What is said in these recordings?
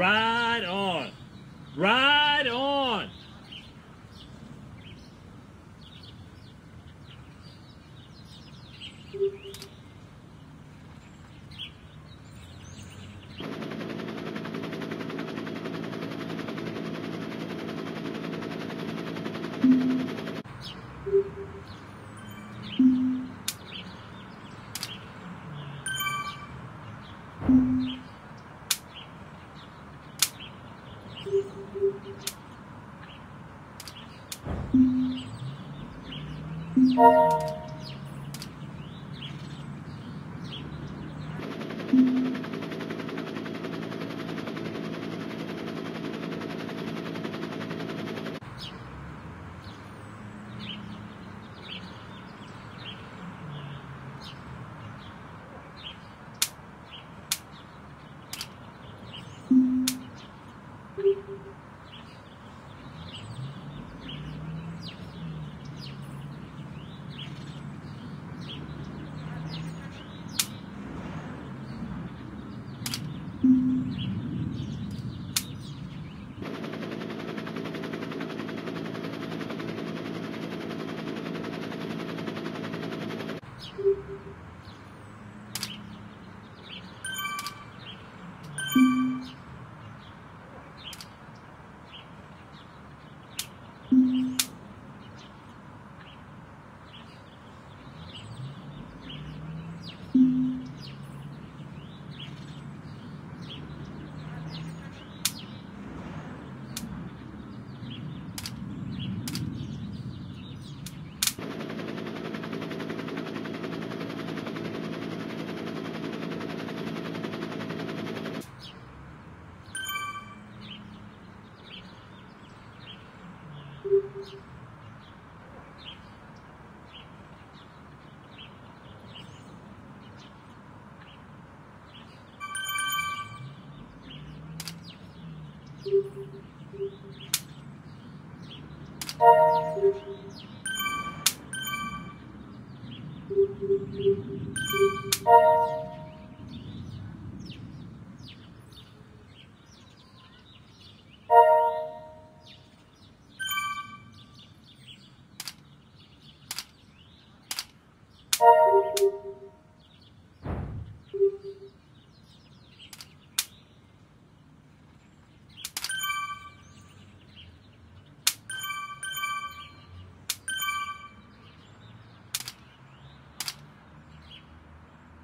Ride on. Ride Thank you.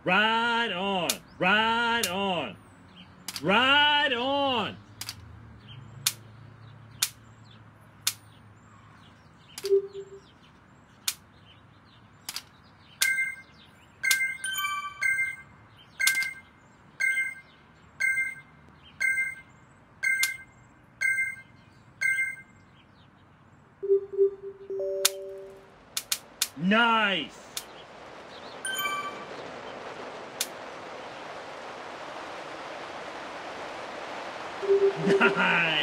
Ride on. Ride on. Ride on. Nice. Nice.